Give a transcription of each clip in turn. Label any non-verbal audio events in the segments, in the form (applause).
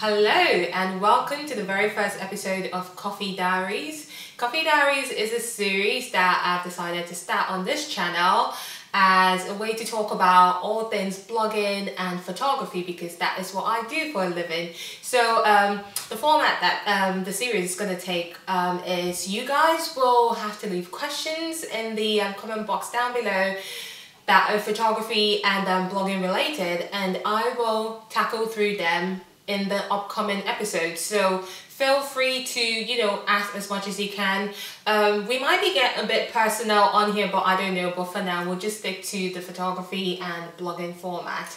Hello and welcome to the very first episode of Coffee Diaries. Coffee Diaries is a series that I've decided to start on this channel as a way to talk about all things blogging and photography because that is what I do for a living. So um, the format that um, the series is going to take um, is you guys will have to leave questions in the um, comment box down below that are photography and um, blogging related and I will tackle through them in the upcoming episodes. So feel free to, you know, ask as much as you can. Um, we might be getting a bit personal on here, but I don't know. But for now, we'll just stick to the photography and blogging format.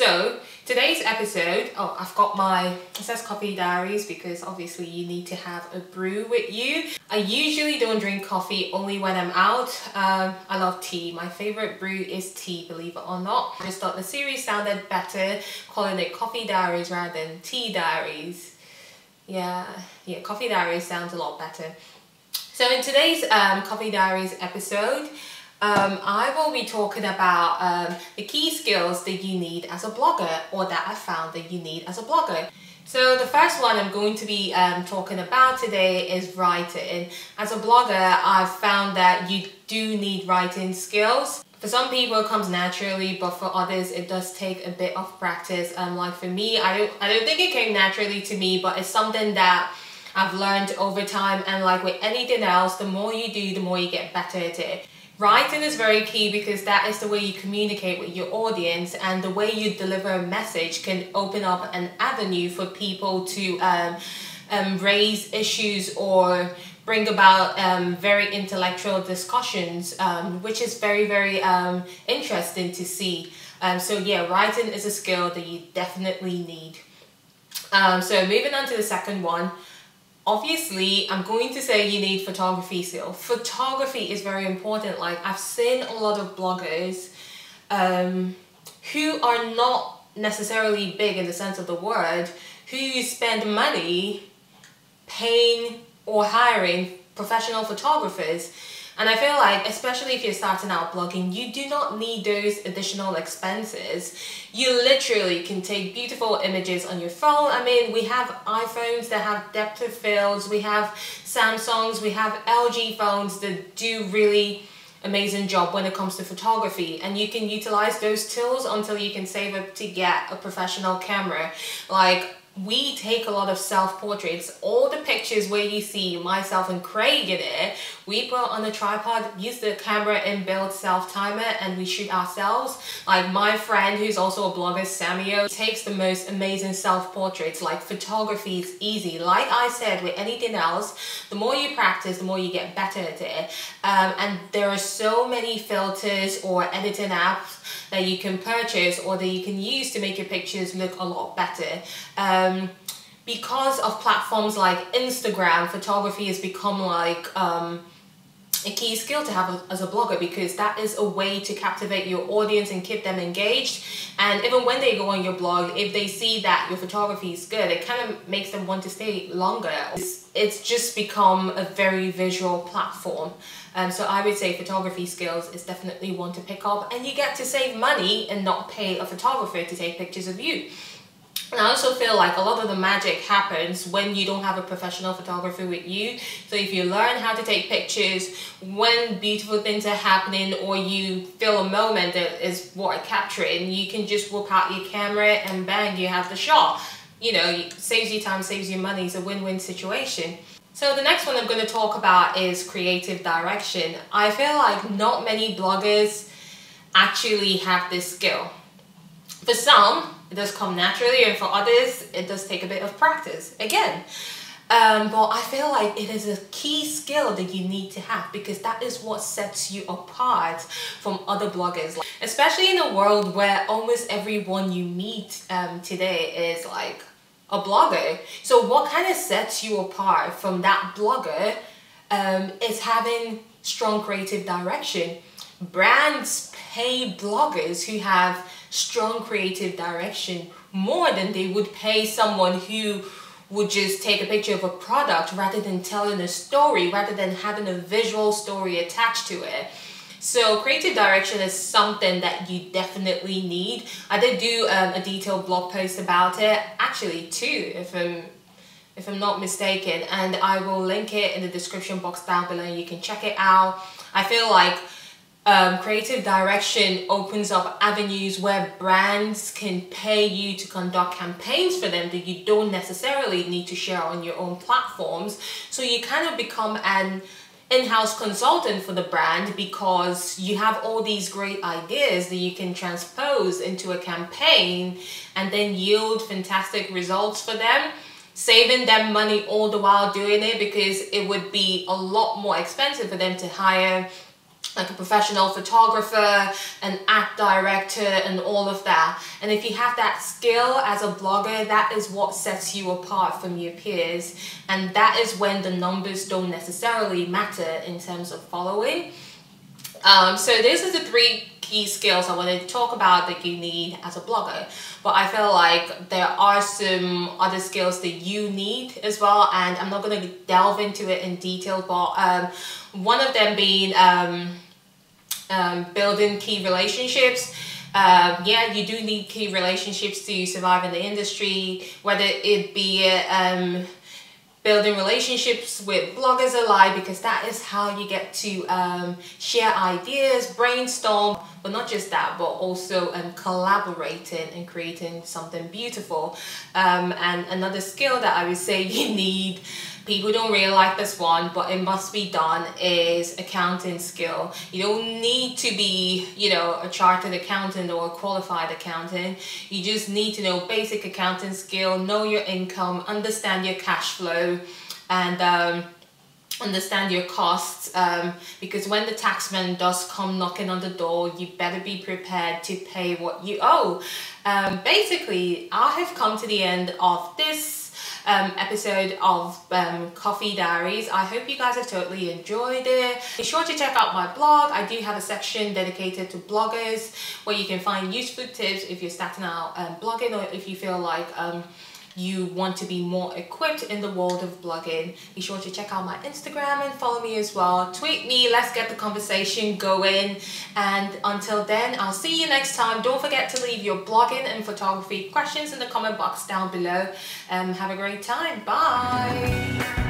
So today's episode, oh, I've got my, it says coffee diaries because obviously you need to have a brew with you. I usually don't drink coffee only when I'm out. Um, I love tea. My favorite brew is tea, believe it or not. I just thought the series sounded better calling it coffee diaries rather than tea diaries. Yeah, yeah, coffee diaries sounds a lot better. So in today's um, coffee diaries episode, um, I will be talking about um, the key skills that you need as a blogger or that I found that you need as a blogger. So the first one I'm going to be um, talking about today is writing. As a blogger, I've found that you do need writing skills. For some people it comes naturally, but for others it does take a bit of practice. Um, like for me, I don't, I don't think it came naturally to me, but it's something that I've learned over time and like with anything else, the more you do, the more you get better at it. Writing is very key because that is the way you communicate with your audience and the way you deliver a message can open up an avenue for people to um, um, raise issues or bring about um, very intellectual discussions, um, which is very, very um, interesting to see. Um, so yeah, writing is a skill that you definitely need. so moving on to the second one, obviously I'm going to say you need photography still. Photography is very important. Like I've seen a lot of bloggers um, who are not necessarily big in the sense of the word, who spend money paying or hiring professional photographers and I feel like, especially if you're starting out blogging, you do not need those additional expenses. You literally can take beautiful images on your phone. I mean, we have iPhones that have depth of fields, we have Samsungs, we have LG phones that do really amazing job when it comes to photography and you can utilize those tools until you can save up to get a professional camera like we take a lot of self-portraits. All the pictures where you see myself and Craig in it, we put on the tripod, use the camera and build self-timer and we shoot ourselves. Like my friend who's also a blogger, Samuel, takes the most amazing self-portraits. Like photography is easy. Like I said, with anything else, the more you practice, the more you get better at it. Um, and there are so many filters or editing apps that you can purchase or that you can use to make your pictures look a lot better. Um, because of platforms like Instagram, photography has become like um, a key skill to have as a blogger because that is a way to captivate your audience and keep them engaged. And even when they go on your blog, if they see that your photography is good, it kind of makes them want to stay longer. It's, it's just become a very visual platform. Um, so I would say photography skills is definitely one to pick up and you get to save money and not pay a photographer to take pictures of you. And I also feel like a lot of the magic happens when you don't have a professional photographer with you. So if you learn how to take pictures when beautiful things are happening or you feel a moment that is worth capturing, you can just whip out your camera and bang, you have the shot. You know, it saves you time, saves you money, it's a win-win situation. So the next one I'm going to talk about is creative direction. I feel like not many bloggers actually have this skill. For some, it does come naturally and for others, it does take a bit of practice. Again, um, but I feel like it is a key skill that you need to have because that is what sets you apart from other bloggers. Especially in a world where almost everyone you meet um, today is like a blogger. So what kind of sets you apart from that blogger um, is having strong creative direction. Brands pay bloggers who have strong creative direction more than they would pay someone who would just take a picture of a product rather than telling a story, rather than having a visual story attached to it. So creative direction is something that you definitely need. I did do um, a detailed blog post about it, actually two, if I'm if I'm not mistaken, and I will link it in the description box down below. You can check it out. I feel like um, creative direction opens up avenues where brands can pay you to conduct campaigns for them that you don't necessarily need to share on your own platforms. So you kind of become an in-house consultant for the brand because you have all these great ideas that you can transpose into a campaign and then yield fantastic results for them saving them money all the while doing it because it would be a lot more expensive for them to hire like a professional photographer, an art director and all of that. And if you have that skill as a blogger, that is what sets you apart from your peers. And that is when the numbers don't necessarily matter in terms of following. Um, so these are the three key skills I wanted to talk about that you need as a blogger. But I feel like there are some other skills that you need as well. And I'm not going to delve into it in detail, but um, one of them being um, um, building key relationships. Um, yeah, you do need key relationships to survive in the industry, whether it be um, building relationships with bloggers alike because that is how you get to um, share ideas, brainstorm, but not just that, but also um, collaborating and creating something beautiful. Um, and another skill that I would say (laughs) you need people don't really like this one but it must be done is accounting skill. You don't need to be you know a chartered accountant or a qualified accountant. You just need to know basic accounting skill know your income understand your cash flow and um, understand your costs um, because when the taxman does come knocking on the door you better be prepared to pay what you owe. Um, basically I have come to the end of this um, episode of um, Coffee Diaries. I hope you guys have totally enjoyed it. Be sure to check out my blog. I do have a section dedicated to bloggers where you can find useful tips if you're starting out um, blogging or if you feel like um, you want to be more equipped in the world of blogging, be sure to check out my Instagram and follow me as well. Tweet me, let's get the conversation going. And until then, I'll see you next time. Don't forget to leave your blogging and photography questions in the comment box down below. Um, have a great time. Bye.